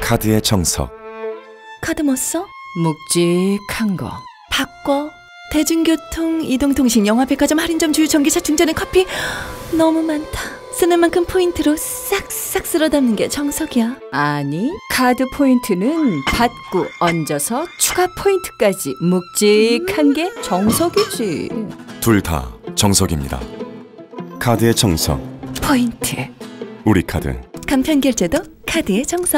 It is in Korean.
카드의 정석 카드 뭐 써? 묵직한 거. 바꿔. 대중교통, 이동통신, 영화백화점, 할인점, 주유, 전기차, 충전에 커피 너무 많다. 쓰는 만큼 포인트로 싹싹 쓸어 담는 게 정석이야. 아니, 카드 포인트는 받고 얹어서 추가 포인트까지 묵직한 게 정석이지. 둘 다 정석입니다. 카드의 정석 포인트. 우리 카드 간편 결제도 카드의 정석.